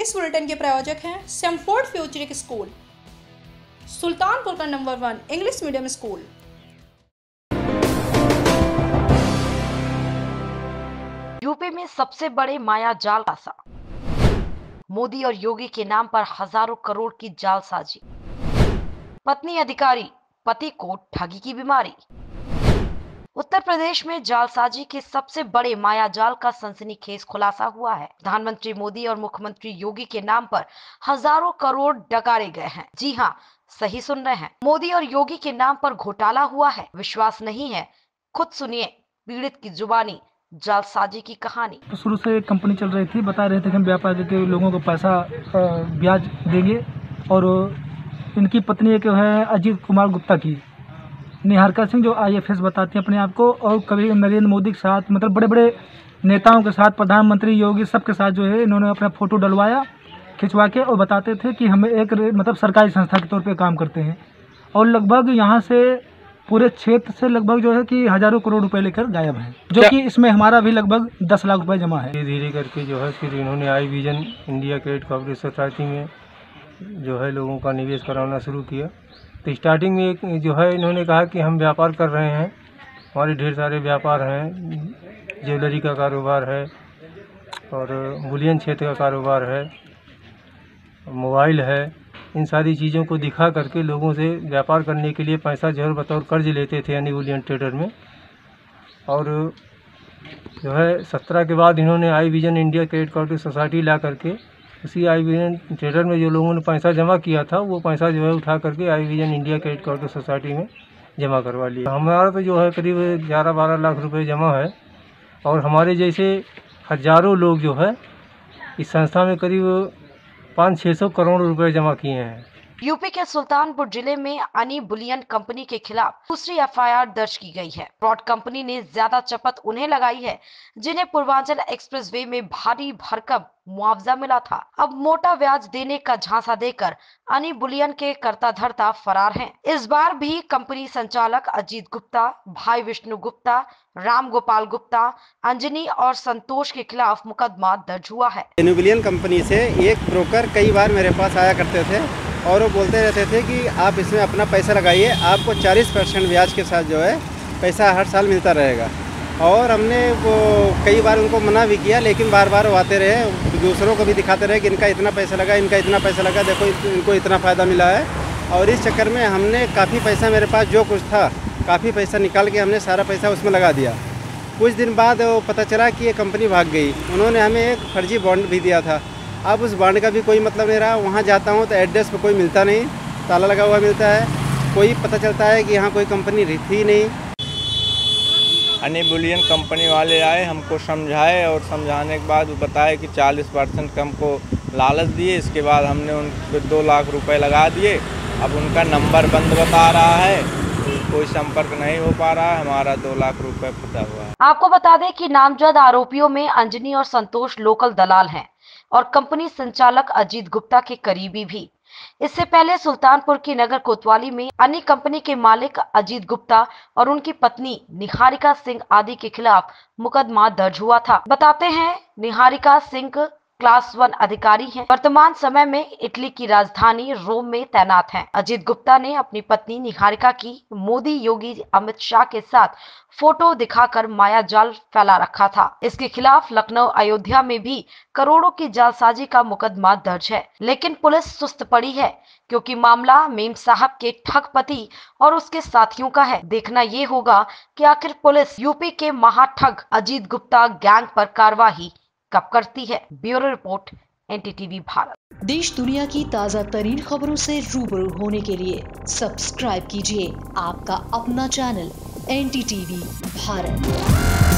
इस बुलेटिन के प्रायोजक हैं सेमफोर्ड फ्यूचरिक स्कूल, सुल्तानपुर का number one English medium school. UP में सबसे बड़े माया जाल का मोदी और योगी के नाम पर हज़ारों करोड़ की जालसाजी। पत्नी अधिकारी, पति को ठगी की बीमारी। उत्तर प्रदेश में जालसाजी के सबसे बड़े माया जाल का सनसनीखेज खुलासा हुआ है। प्रधानमंत्री मोदी और मुख्यमंत्री योगी के नाम पर हज़ारों करोड़ डकारे गए हैं। जी हाँ सही सुन रहे हैं। मोदी और योगी के नाम पर घोटाला हुआ है। विश्वास नहीं है। खुद सुनिए पीड़ित की जुबानी, जालसाजी की कहानी। तो शुरू से कंपनी चल रही थी, बता रहे थे कि हम व्यापार करके लोगों को पैसा ब्याज देंगे और इनकी पत्नी एक है अजीत कुमार गुप्ता की। निहारिका सिंह जो आईएफएस बताती है अपने आप को और कभी नरेंद्र मोदी के साथ मतलब बड़े बड़े नेताओं के साथ प्रधानमंत्री योगी सबके साथ जो है इन्होंने अपना फ़ोटो डलवाया खिंचवा के और बताते थे कि हम एक मतलब सरकारी संस्था के तौर पर काम करते हैं। और लगभग यहाँ से पूरे क्षेत्र से लगभग जो है कि हज़ारों करोड़ रुपए लेकर गायब हैं जो कि इसमें हमारा भी लगभग दस लाख रुपए जमा है। धीरे धीरे करके जो है फिर इन्होंने I vision India credit cooperative society में जो है लोगों का निवेश कराना शुरू किया। तो स्टार्टिंग में जो है, इन्होंने कहा कि हम व्यापार कर रहे हैं हमारे ढेर सारे व्यापार हैं। ज्वेलरी का कारोबार है और बुलियन क्षेत्र का कारोबार है, मोबाइल है। इन सारी चीज़ों को दिखा करके लोगों से व्यापार करने के लिए पैसा जो है बतौर कर्ज लेते थे यानी बुलियन ट्रेडर में। और जो है, सत्रह के बाद इन्होंने I vision India credit cooperative society ला करके उसी आई विजन थिएटर में जो लोगों ने पैसा जमा किया था, वो पैसा जो है उठा करके I vision India credit cooperative society में जमा करवा लिया हमारा तो जो है करीब ग्यारह बारह लाख रुपये जमा है और हमारे जैसे हज़ारों लोग जो है इस संस्था में करीब पाँच छः सौ करोड़ रुपए जमा किए हैं। यूपी के सुल्तानपुर ज़िले में अनी बुलियन कंपनी के खिलाफ दूसरी एफआईआर दर्ज की गई है। फ्रॉड कंपनी ने ज़्यादा चपत उन्हें लगाई है, जिन्हें पूर्वांचल एक्सप्रेसवे में भारी भरकम मुआवजा मिला था। अब मोटा ब्याज देने का झांसा देकर अनी बुलियन के कर्ता धर्ता फरार हैं। इस बार भी कंपनी संचालक अजीत गुप्ता, भाई विष्णु गुप्ता, राम गोपाल गुप्ता, अंजनी और संतोष के खिलाफ मुकदमा दर्ज हुआ है। एनुबिलियन कंपनी से एक ब्रोकर कई बार मेरे पास आया करते थे। और वो बोलते रहते थे कि आप इसमें अपना पैसा लगाइए, आपको 40 परसेंट ब्याज के साथ जो है पैसा हर साल मिलता रहेगा। और हमने वो कई बार उनको मना भी किया, लेकिन बार बार वो आते रहे, दूसरों को भी दिखाते रहे कि इनका इतना पैसा लगा, इनका इतना पैसा लगा, देखो इनको इतना फ़ायदा मिला है। और इस चक्कर में हमने काफ़ी पैसा मेरे पास, जो कुछ था, काफ़ी पैसा निकाल के हमने सारा पैसा उसमें लगा दिया। कुछ दिन बाद वो पता चला कि ये कंपनी भाग गई। उन्होंने हमें एक फर्जी बॉन्ड भी दिया था। अब उस बॉन्ड का भी कोई मतलब नहीं रहा। वहाँ जाता हूँ तो एड्रेस पर कोई मिलता नहीं। ताला लगा हुआ मिलता है। कोई पता चलता है कि यहाँ कोई कंपनी थी नहीं। अनिबुलियन कंपनी वाले आए, हमको समझाए और समझाने के बाद वो बताए कि 40 परसेंट का हमको लालच दिए। इसके बाद हमने उनको दो लाख रुपए लगा दिए। अब उनका नंबर बंद बता रहा है। कोई संपर्क नहीं हो पा रहा है हमारा दो लाख रुपए फंसा हुआ है। आपको बता दें कि नामजद आरोपियों में अंजनी और संतोष लोकल दलाल हैं और कंपनी संचालक अजीत गुप्ता के करीबी भी। इससे पहले सुल्तानपुर की नगर कोतवाली में अन्य कंपनी के मालिक अजीत गुप्ता और उनकी पत्नी निहारिका सिंह आदि के खिलाफ मुकदमा दर्ज हुआ था। बताते हैं, निहारिका सिंह क्लास वन अधिकारी हैं। वर्तमान समय में इटली की राजधानी रोम में तैनात हैं। अजीत गुप्ता ने अपनी पत्नी निहारिका की, मोदी योगी अमित शाह के साथ फ़ोटो दिखाकर माया जाल फैला रखा था। इसके खिलाफ लखनऊ, अयोध्या में भी करोड़ों की जालसाजी का मुकदमा दर्ज है। लेकिन पुलिस सुस्त पड़ी है, क्योंकि मामला मेम साहब के ठग पति और उसके साथियों का है। देखना ये होगा कि आखिर पुलिस यूपी के महाठग अजीत गुप्ता गैंग पर कार्रवाई कब करती है? Bureau report, NDTV Bharat. देश दुनिया की ताज़ा तरीन खबरों से रूबरू होने के लिए सब्सक्राइब कीजिए आपका अपना चैनल एन भारत।